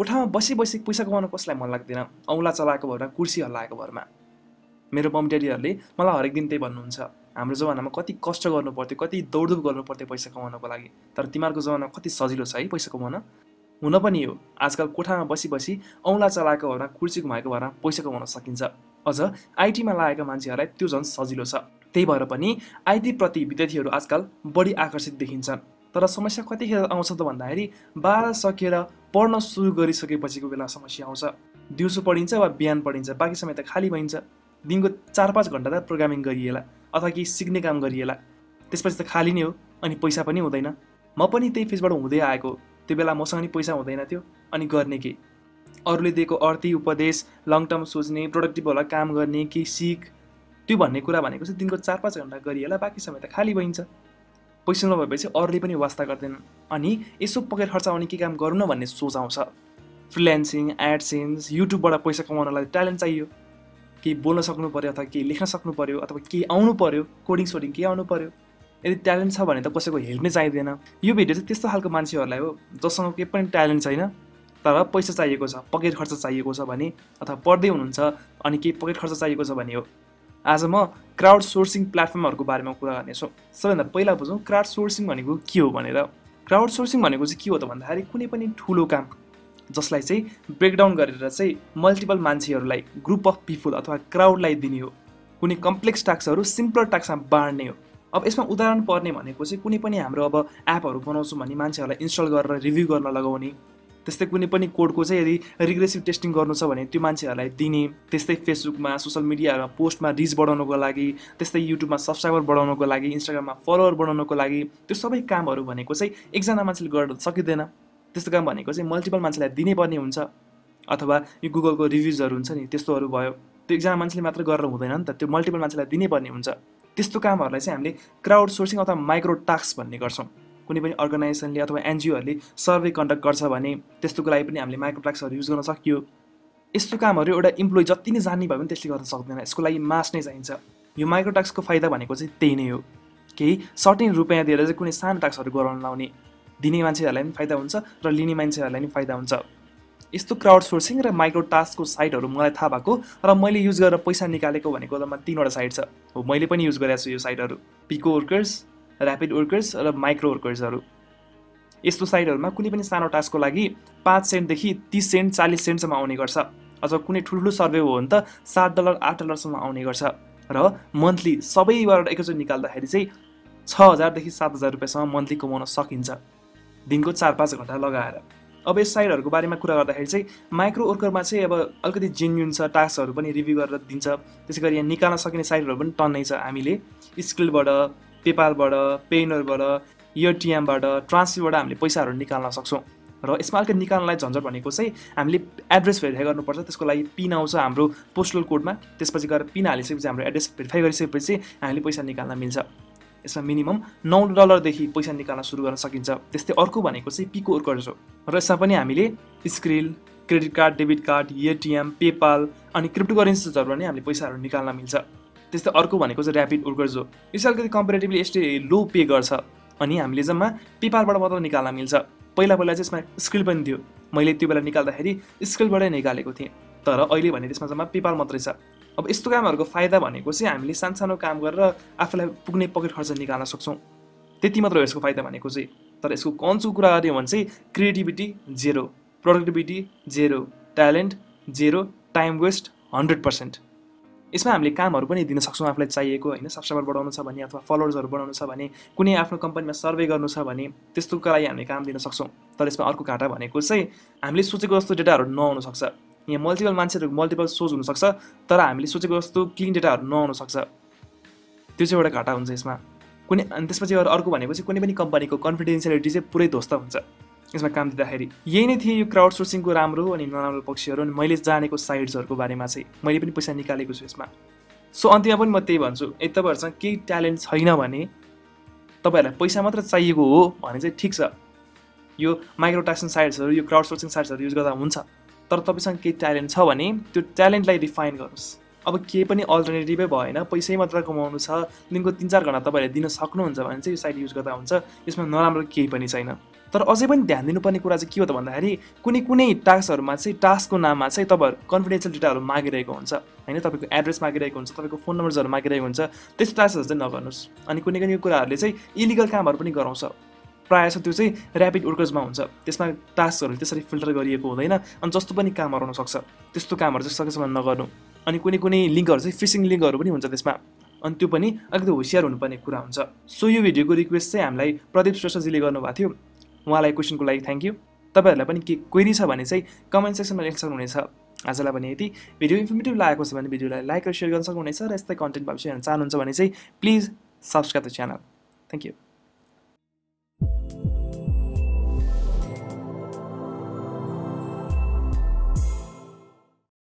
कोठामा बसी बसी पैसा कमाउन कसलाई मन लाग्दैन? औँला चलाएको भरमा कुर्सी हल्लाएको भरमा। मेरो मम ड्याडीहरूले मलाई हरेक दिन त्यही भन्नुहुन्छ। हाम्रो जमानामा कति कष्ट गर्नु पर्थ्यो कति दौडधुप गर्नु पर्थ्यो पैसा कमाउनको लागि। तर तिमीहरूको जमानामा कति सजिलो छ है पैसा कमाउन? हुन पनि हो। आजकल कोठामा बसी बसी औँला चलाएको भरमा कुर्सी घुमाएको भरमा पैसा कमाउन सकिन्छ। अझ आइटीमा लागेका मान्छेहरूलाई त्यो झन् सजिलो छ। त्यही भएर पनि आइटीप्रति विद्यार्थीहरू आजकल बढी आकर्षित देखिन्छन्। तर समस्या कतिखेर आउँछ त भन्दाखेरि बाह्र सकेर पढ्न सुरु गरिसकेपछिको बेला समस्या आउँछ। दिउँसो पढिन्छ वा बिहान पढिन्छ बाँकी समय त खाली भइन्छ। दिनको चार पाँच घन्टा त प्रोग्रामिङ गरिएला अथवा केही सिक्ने काम गरिएला। त्यसपछि त खाली नै हो अनि पैसा पनि हुँदैन। म पनि त्यही फेजबाट हुँदै आएको त्यो बेला मसँग नि पैसा हुँदैन थियो अनि गर्ने के? अरूले दिएको अर्थी उपदेश लङ टर्म सोच्ने प्रोडक्टिभ होला काम गर्ने केही सिक त्यो भन्ने कुरा भनेको चाहिँ दिनको चार पाँच घन्टा गरिएला बाँकी समय त खाली भइन्छ। पैसा नभएपछि अरूले पनि वास्ता गर्दैनन् अनि यसो पकेट खर्च आउने के काम गरौँ न भन्ने सोच आउँछ। फ्रिल्यान्सिङ एडसेन्स युट्युबबाट पैसा कमाउनलाई ट्यालेन्ट चाहियो। केही बोल्न सक्नु पऱ्यो अथवा केही लेख्न सक्नु पऱ्यो अथवा केही आउनु पऱ्यो कोडिङ सोडिङ केही आउनु पऱ्यो यदि ट्यालेन्ट छ भने त कसैको हेल्प नै चाहिँदैन। यो भिडियो चाहिँ त्यस्तो खालको मान्छेहरूलाई हो जससँग केही पनि ट्यालेन्ट छैन तर पैसा चाहिएको छ पकेट खर्च चाहिएको छ भने अथवा पढ्दै हुनुहुन्छ अनि केही पकेट खर्च चाहिएको छ भने हो। आज म क्राउड सोर्सिङ प्लेटफर्महरूको बारेमा कुरा गर्नेछु सबैभन्दा पहिला बुझौँ क्राउड सोर्सिङ भनेको के हो भनेर। क्राउड सोर्सिङ भनेको चाहिँ के हो त भन्दाखेरि कुनै पनि ठुलो काम जसलाई चाहिँ ब्रेकडाउन गरेर चाहिँ मल्टिपल मान्छेहरूलाई ग्रुप अफ पिपुल अथवा क्राउडलाई दिने हो। कुनै कम्प्लेक्स टास्कहरू सिम्पल टास्कमा बाँड्ने हो। अब यसमा उदाहरण पर्ने भनेको चाहिँ कुनै पनि हाम्रो अब एपहरू बनाउँछौँ भने मान्छेहरूलाई इन्स्टल गरेर रिभ्यू गर्न लगाउने त्यस्तै कुनै पनि कोडको चाहिँ यदि रिग्रेसिभ टेस्टिङ गर्नु छ भने त्यो मान्छेहरूलाई दिने त्यस्तै फेसबुकमा सोसियल मिडियाहरूमा पोस्टमा रिच बढाउनुको लागि त्यस्तै युट्युबमा सब्सक्राइबर बढाउनुको लागि इन्स्टाग्राममा फलोवर बढाउनुको लागि त्यो सबै कामहरू भनेको चाहिँ एकजना मान्छेले गर्न सकिँदैन। त्यस्तो काम भनेको चाहिँ मल्टिपल मान्छेलाई दिनै पर्ने हुन्छ अथवा यो गुगलको रिभ्युजहरू हुन्छ नि त्यस्तोहरू भयो त्यो एकजना मान्छेले मात्र गरेर हुँदैन नि त त्यो मल्टिपल मान्छेलाई दिनै पर्ने हुन्छ। त्यस्तो कामहरूलाई चाहिँ हामीले क्राउड सोर्सिङ अथवा माइक्रो टास्क भन्ने गर्छौँ। कुनै पनि अर्गनाइजेसनले अथवा एनजिओहरूले सर्वे कन्डक्ट गर्छ भने त्यस्तोको लागि पनि हामीले माइक्रो टास्कहरू युज गर्न सकियो। यस्तो कामहरू एउटा इम्प्लोइ जति नै जान्ने भए पनि त्यसले गर्न सक्दैन। यसको लागि मास नै चाहिन्छ। यो माइक्रो टास्कको फाइदा भनेको चाहिँ त्यही नै हो। केही सर्टेन रुपियाँ दिएर चाहिँ कुनै सानो टास्कहरू गराउन लाउने दिने मान्छेहरूलाई पनि फाइदा हुन्छ र लिने मान्छेहरूलाई पनि फाइदा हुन्छ। यस्तो क्राउड सोर्सिङ र माइक्रो टास्कको साइटहरू मलाई थाहा भएको र मैले युज गरेर पैसा निकालेको भनेको त तिनवटा साइट छ। हो मैले पनि युज गरेको छु यो साइटहरू। पिको वर्कर्स ऱ्यापिड वर्कर्स र माइक्रो वर्कर्सहरू यस्तो साइटहरूमा कुनै पनि सानो टास्कको लागि पाँच सेन्टदेखि तिस सेन्ट चालिस सेन्टसम्म आउने गर्छ। अथवा कुनै ठुल्ठुलो सर्वे हो भने त सात डलर आठ डलरसम्म आउने गर्छ। र मन्थली सबैबाट एकैचोटि निकाल्दाखेरि चाहिँ छ हजारदेखि सात हजार रुपियाँसम्म मन्थली कमाउन सकिन्छ। दिनको चार पाँच घन्टा लगाएर। अब यस साइडहरूको बारेमा कुरा गर्दाखेरि चाहिँ माइक्रो वर्करमा चाहिँ अब अलिकति जेन्युन छ टास्कहरू पनि रिभ्यू गरेर दिन्छ। त्यसै गरी यहाँ निकाल्न सकिने साइटहरू पनि टन्नै छ। हामीले स्किलबाट पेपालबाट पेनरबाट एटिएमबाट ट्रान्सफरबाट हामीले पैसाहरू निकाल्न सक्छौँ। र यसमा अलिकति निकाल्नलाई झन्झट भनेको चाहिँ हामीले एड्रेस भेरिफाई गर्नुपर्छ त्यसको लागि पिन आउँछ हाम्रो पोस्टल कोडमा त्यसपछि गएर पिन हालिसकेपछि हाम्रो एड्रेस भेरिफाई गरिसकेपछि हामीले पैसा निकाल्न मिल्छ। यसमा मिनिमम नौ डलरदेखि पैसा निकाल्न सुरु गर्न सकिन्छ। त्यस्तै अर्को भनेको चाहिँ पिको वर्कर्स हो र यसमा पनि हामीले Skrill credit card debit card ATM PayPal अनि क्रिप्टो करेन्सिजहरू पनि हामीले पैसाहरू निकाल्न मिल्छ। त्यस्तै अर्को भनेको चाहिँ ऱ्यापिड वर्कर्स हो यो चाहिँ अलिकति कम्पेरिटिभली यस्तै लो पे गर्छ। अनि हामीले जम्मा पेपालबाट मात्र निकाल्न मिल्छ। पहिला पहिला चाहिँ यसमा स्किल पनि थियो। मैले त्यो बेला निकाल्दाखेरि स्किलबाटै निकालेको थिएँ। तर अहिले भने त्यसमा जम्मा पेपाल मात्रै छ। अब यस्तो कामहरूको फाइदा भनेको चाहिँ हामीले सानसानो काम गरेर आफूलाई पुग्ने पकेट खर्च निकाल्न सक्छौँ। त्यति मात्र हो यसको फाइदा भनेको चाहिँ। तर यसको कन्चो कुरा गऱ्यो भने चाहिँ creativity zero productivity zero talent zero time waste hundred percent यसमा हामीले कामहरू पनि दिन सक्छौँ आफूलाई चाहिएको होइन? सब्सक्राइबर बढाउनु छ भने अथवा फलोवर्सहरू बढाउनु छ भने कुनै आफ्नो कम्पनीमा सर्वे गर्नु छ भने त्यस्तोको लागि हामीले काम दिन सक्छौँ। तर यसमा अर्को घाटा भनेको चाहिँ हामीले सोचेको जस्तो डेटाहरू नआउनु सक्छ। यहाँ मल्टिपल मान्छेहरू मल्टिपल सोच हुनसक्छ तर हामीले सोचेको जस्तो क्लिन डेटाहरू नआउनु सक्छ। त्यो चाहिँ एउटा घाटा हुन्छ यसमा। कुनै अनि त्यसपछि अर्को भनेको चाहिँ कुनै पनि कम्पनीको कन्फिडेन्सियलिटी चाहिँ पुरै ध्वस्त हुन्छ। यसमा काम दिँदाखेरि यही नै थिए यो क्राउड सोर्सिङको राम्रो अनि नराम्रो पक्षहरू अनि मैले जानेको साइड्सहरूको बारेमा चाहिँ मैले पनि पैसा निकालेको छु यसमा। सो अन्त्यमा पनि म त्यही भन्छु यदि तपाईँहरूसँग केही ट्यालेन्ट छैन भने तपाईँहरूलाई पैसा मात्र चाहिएको हो भने चाहिँ ठिक छ। यो माइक्रोटाक्सन साइट्सहरू यो क्राउड सोर्सिङ साइट्सहरू युज गर्दा हुन्छ। तर तपाईँसँग केही ट्यालेन्ट छ भने त्यो ट्यालेन्टलाई रिफाइन गर्नुहोस्। अब केही पनि अल्टरनेटिभै भएन पैसै मात्र कमाउनु छ दिनको तिन चार घन्टा तपाईँहरूले दिन सक्नुहुन्छ भने चाहिँ यो साइट युज गर्दा हुन्छ। यसमा नराम्रो केही पनि छैन। तर अझै पनि ध्यान दिनुपर्ने कुरा चाहिँ के हो त भन्दाखेरि कुनै कुनै टास्कहरूमा चाहिँ टास्कको नाममा चाहिँ तपाईँहरू कन्फिडेन्सियल डेटाहरू मागिरहेको हुन्छ। होइन तपाईँको एड्रेस मागिरहेको हुन्छ तपाईँको फोन नम्बर्सहरू मागिरहेको हुन्छ। त्यस्तो टास्कहरू चाहिँ नगर्नुहोस्। अनि कुनै कुनै कुराहरूले चाहिँ इलिगल कामहरू पनि गराउँछ। प्रायः त्यो चाहिँ ऱ्यापिड वर्कर्समा हुन्छ। त्यसमा टास्कहरू त्यसरी फिल्टर गरिएको हुँदैन अनि जस्तो पनि कामहरू हुनसक्छ। त्यस्तो कामहरू चाहिँ सकेसम्म नगर्नु। अनि कुनै कुनै लिङ्कहरू चाहिँ फिसिङ लिङ्कहरू पनि हुन्छ त्यसमा। अनि त्यो पनि अलिकति होसियार हुनुपर्ने कुरा हुन्छ। सो यो भिडियोको रिक्वेस्ट चाहिँ हामीलाई प्रदीप श्रेष्ठजीले गर्नुभएको थियो। उहाँलाई क्वेसनको लागि थ्याङ्क यू तपाईँहरूलाई पनि के क्वेरी छ भने चाहिँ कमेन्ट सेक्सनमा लेख्न सक्नुहुनेछ। आजलाई भने यति। भिडियो इन्फर्मेटिभ लागेको छ भने भिडियोलाई लाइक र सेयर गर्न सक्नुहुनेछ र यस्तै कन्टेन्ट भविष्य हेर्न चाहनुहुन्छ भने चाहिँ please subscribe the channel thank you